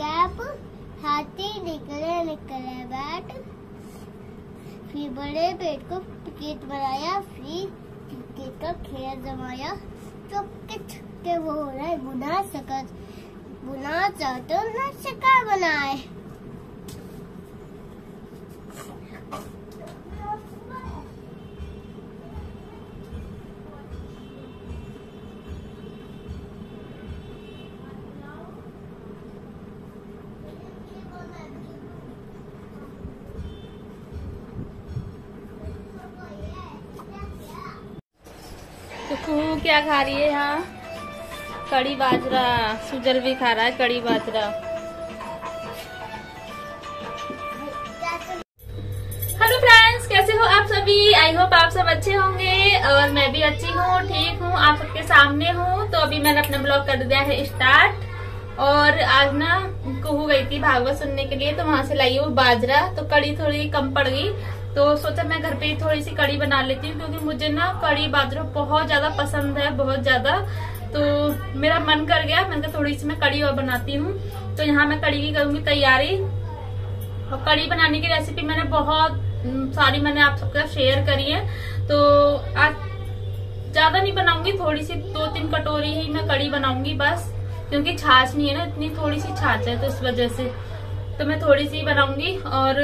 Cap हाथी निकले निकले बैट फिर बड़े पेट को क्रिकेट बनाया फिर क्रिकेट का खेल जमाया तो किच वो हो बुना सकत बुना चाहते शिकार बनाए। तो क्या खा रही है यहाँ? कड़ी बाजरा, सुजल भी खा रहा है कड़ी बाजरा। हेलो फ्रेंड्स कैसे हो आप सभी? आई होप आप सब अच्छे होंगे और मैं भी अच्छी हूँ, ठीक हूँ, आप सबके सामने हूँ। तो अभी मैंने अपना ब्लॉग कर दिया है स्टार्ट और आज ना कुहू गई थी भागवत सुनने के लिए तो वहाँ से लाई वो बाजरा। तो कड़ी थोड़ी कम पड़ गई। तो सोचा मैं घर पे ही थोड़ी सी कड़ी बना लेती हूँ, क्योंकि मुझे ना कड़ी बाजरा बहुत ज़्यादा पसंद है, बहुत ज़्यादा। तो मेरा मन कर गया, मैंने कहा थोड़ी सी मैं कड़ी और बनाती हूँ। तो यहाँ मैं कड़ी की करूँगी तैयारी। और कड़ी बनाने की रेसिपी मैंने बहुत सारी मैंने आप सबके साथ शेयर करी है। तो आज ज़्यादा नहीं बनाऊँगी, थोड़ी सी दो तीन कटोरी ही मैं कड़ी बनाऊँगी बस, क्योंकि छाछ नहीं है ना, इतनी थोड़ी सी छाछ है तो इस वजह से। तो मैं थोड़ी सी बनाऊँगी और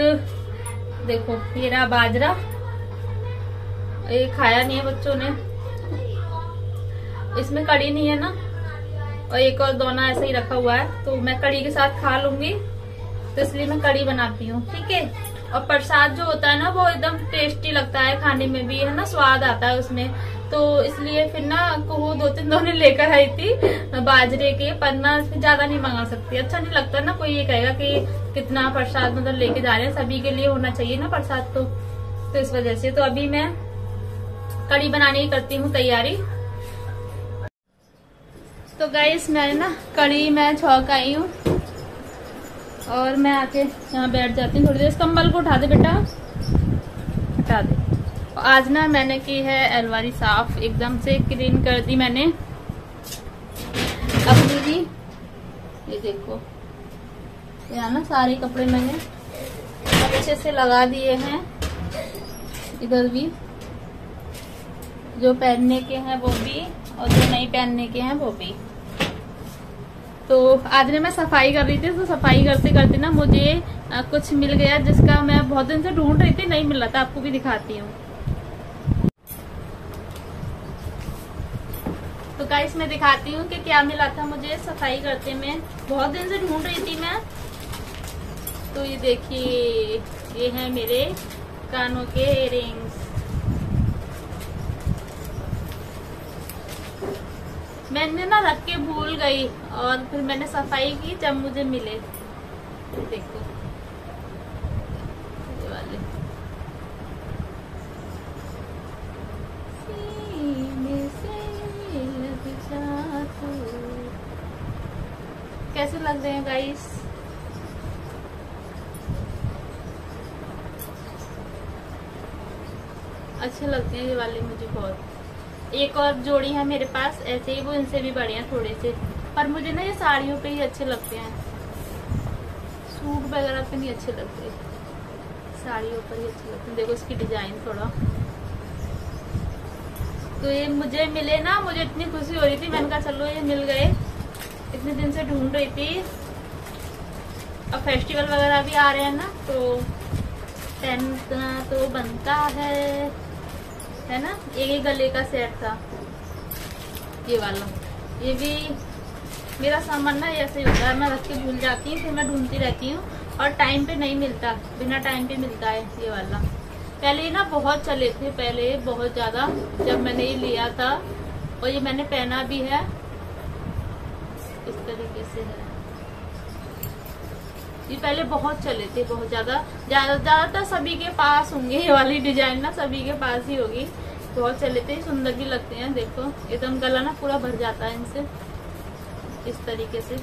देखो, ये रहा बाजरा। ये खाया नहीं है बच्चों ने। इसमें कड़ी नहीं है ना? और एक और दोना ऐसा ही रखा हुआ है तो मैं कड़ी के साथ खा लूँगी। तो इसलिए मैं कड़ी बनाती हूँ, ठीक है? और प्रसाद जो होता है ना, वो एकदम टेस्टी लगता है खाने में भी, है ना? स्वाद आता है उसमें। तो इसलिए फिर ना, को दो तीन दोने लेकर आई थी, बाजरे के, पर ना ज़्यादा नहीं मंगा सकती। अच्छा नहीं लगता ना, कोई ये कहेगा कि कितना प्रसाद मतलब लेके जा रहे हैं, सभी के लिए होना चाहिए ना प्रसाद तो तो इस वजह से। तो अभी मैं कड़ी बनाने की करती हूँ तैयारी। तो गाइस मैं ना कड़ी, मैं छौक आई हूँ। और मैं आके यहाँ बैठ जाती हूँ। थोड़ी देर इस कंबल को उठा दे बेटा। हटा दे। आज ना मैंने की है अलमारी साफ़। एकदम से क्लीन कर दी मैंने। अपनी भी ये देखो। यहाँ ना सारे कपड़े मैंने अच्छे से लगा दिए हैं। इधर भी। जो पहनने के हैं वो भी। और जो नहीं पहनने के हैं वो भी। तो आज ने मैं सफ़ाई कर रही थी तो सफ़ाई करते करते ना मुझे कुछ मिल गया जिसका मैं बहुत दिन से ढूंढ रही थी, नहीं मिल रहा था, आपको भी दिखाती हूँ। तो गाइस मैं दिखाती हूँ कि क्या मिला था मुझे सफ़ाई करते में। बहुत दिन से ढूंढ रही थी मैं। तो ये देखिए, ये है मेरे कानों के इयरिंग्स मैंने ना रख के भूल गई और फिर मैंने सफ़ाई की जब मुझे मिले। देखो। ये वाले। कैसे लग रहे हैं गाइस अच्छे लगते हैं ये वाले मुझे बहुत। एक और जोड़ी है मेरे पास, ऐसे ही वो इनसे भी बड़े हैं थोड़े से। पर मुझे ना ये साड़ियों पे ही अच्छे लगते हैं। सूट वगैरह पे नहीं अच्छे लगते। साड़ियों पर ही अच्छे लगते हैं। देखो इसकी डिज़ाइन थोड़ा। तो ये मुझे मिले ना, मुझे इतनी खुशी हो रही थी। मैंने कहा, चलो ये मिल गए। इतने दिन से ढूंढ रही थी। अब फेस्टिवल वगैरह भी आ रहे हैं ना तो पहनना तो बनता है। है ना? एक ही गले का सेट था। ये वाला। ये भी मेरा सामान ना ऐसे ही होता है। मैं रख के भूल जाती हूँ, फिर मैं ढूंढती रहती हूँ। और टाइम पे नहीं मिलता। बिना टाइम पे मिलता है ये वाला। पहले ये ना बहुत चले थे। पहले बहुत ज़्यादा। जब मैंने ये लिया था, और ये मैंने पहना भी है, इस तरीके से है। ये पहले बहुत चले थे, बहुत ज़्यादा ज़्यादातर सभी के पास होंगे ये वाली डिज़ाइन ना, सभी के पास ही होगी। बहुत चले थे, सुंदर भी लगते हैं, देखो। एकदम गला ना पूरा भर जाता है इनसे, इस तरीके से।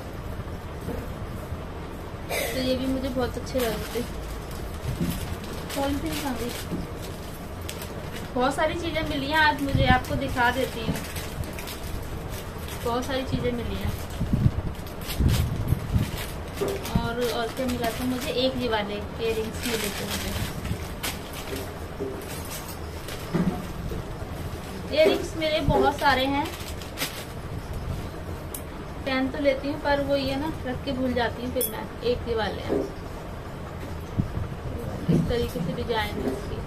तो ये भी मुझे बहुत अच्छे लगे थे? बहुत सारी चीज़ें मिली हैं, आज मुझे आपको दिखा देती हूँ। बहुत सारी चीज़ें मिली हैं। और और क्या मिला था मुझे एक ये वाले इयरिंग्स मिले थे मुझे इयरिंग्स मेरे बहुत सारे हैं। पहन तो लेती हूँ, पर वो ये ना रख के भूल जाती हूँ फिर मैं, एक ही वाले हैं। इस तरीके से डिज़ाइन है इसकी।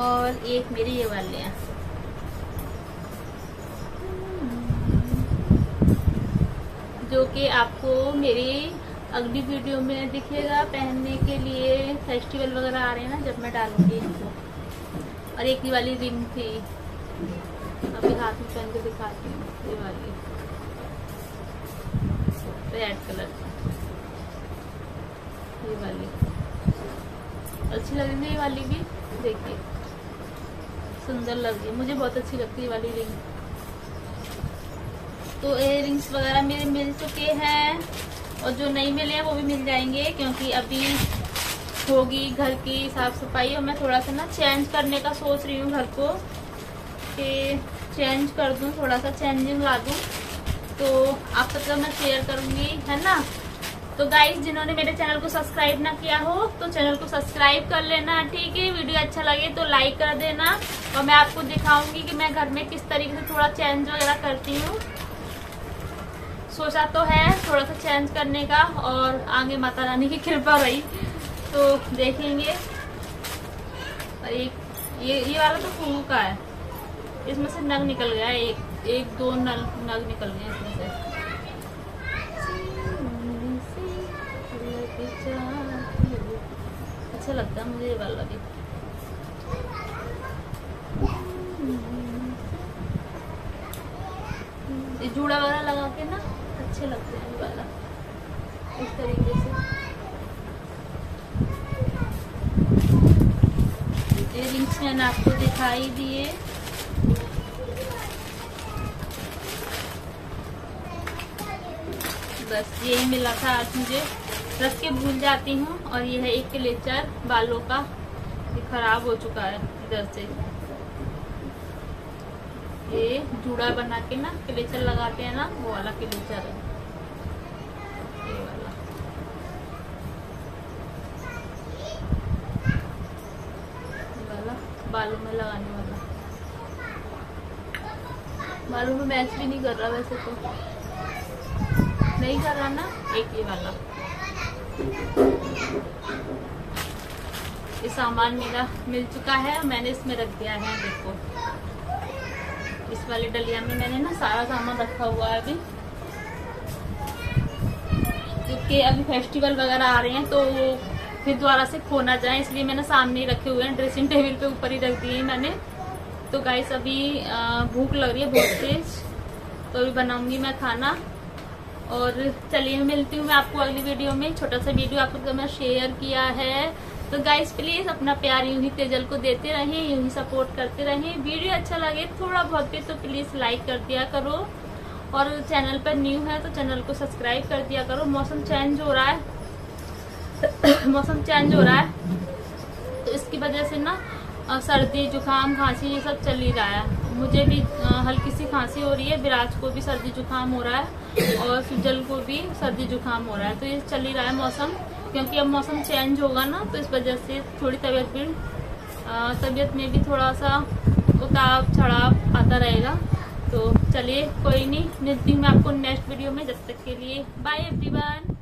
और एक मेरे ये वाले हैं। जो कि आपको मेरी अगली वीडियो में दिखेगा पहनने के लिए। फेस्टिवल वगैरह आ रहे हैं ना, जब मैं डालूँगी इनको और एक ये वाली रिंग थी। अभी हाथ में पहन के दिखाती हूँ ये वाली रेड कलर ये वाली। अच्छी लग रही है ये वाली भी? देखिए। सुंदर लग रही मुझे बहुत अच्छी लगती है वाली रिंग तो इयर वगैरह मेरे मिल चुके हैं और जो नहीं मिले हैं वो भी मिल जाएँगे क्योंकि अभी होगी घर की साफ़ सफ़ाई और मैं थोड़ा सा ना चेंज करने का सोच रही हूँ घर को कि चेंज कर दूँ, थोड़ा सा चेंजिंग ला दूँ। तो आप तक मैं शेयर करूँगी, है ना? तो गाइस जिन्होंने मेरे चैनल को सब्सक्राइब ना किया हो तो चैनल को सब्सक्राइब कर लेना, ठीक है? वीडियो अच्छा लगे तो लाइक कर देना। और मैं आपको दिखाऊँगी कि मैं घर में किस तरीके से थोड़ा चेंज वगैरह करती हूँ। सोचा तो है थोड़ा सा चेंज करने का, और आगे माता रानी की कृपा रही। तो देखेंगे। और एक, ये ये वाला तो फूल का है। इसमें से नग निकल गया, एक एक, दो नग निकल गए इसमें से। अच्छा लगता है, मुझे ये वाला भी। ये जूड़ा वगैरह लगा के ना, अच्छे लगते हैं ये वाला, इस तरीके से। ये रिंग्स मैंने आपको दिखाई दिए। बस, यही मिला था आज मुझे। रख के भूल जाती हूँ और ये है एक क्लेचर बालों का खराब हो चुका है इधर से। ये जूड़ा बना के ना क्लेचर लगाते हैं ना, वो वाला क्लेचर है। बालों में लगाने वाला। बालों में मैच भी नहीं कर रहा वैसे तो। नहीं कर रहा ना, एक ये वाला। ये सामान मेरा मिल चुका है, मैंने इसमें रख दिया है, देखो। इस वाले डलिया में मैंने ना सारा सामान रखा हुआ है अभी। क्योंकि अभी फेस्टिवल वगैरह आ रहे हैं तो फिर दोबारा से खो ना जाए, इसलिए मैंने सामने ही रखे हुए हैं ड्रेसिंग टेबल पे ऊपर ही रख दिए मैंने। तो गाइस अभी भूख लग रही है बहुत तेज तो अभी बनाऊँगी मैं खाना। और चलिए मिलती हूँ मैं आपको अगली वीडियो में। छोटा सा वीडियो आपको मैं शेयर किया है। तो गाइस प्लीज़ अपना प्यार यूँ ही तेजल को देते रहें, यूँ ही सपोर्ट करते रहें। वीडियो अच्छा लगे थोड़ा बहुत भी तो प्लीज़ लाइक कर दिया करो। और चैनल पर न्यू है तो चैनल को सब्सक्राइब कर दिया करो। मौसम चेंज हो रहा है। मौसम चेंज हो रहा है। तो इसकी वजह से ना सर्दी, जुकाम, खांसी, ये सब चल ही रहा है। मुझे भी हल्की सी खांसी हो रही है, विराज को भी सर्दी जुकाम हो रहा है और सुजल को भी सर्दी जुकाम हो रहा है। तो ये चल ही रहा है मौसम, क्योंकि अब मौसम चेंज होगा ना तो इस वजह से थोड़ी तबीयत भी तबीयत में भी थोड़ा सा उतार चढ़ाव आता रहेगा। तो चलिए, कोई नहीं, मिलती हूँ मैं आपको नेक्स्ट वीडियो में, जब तक के लिए बाय एवरीवन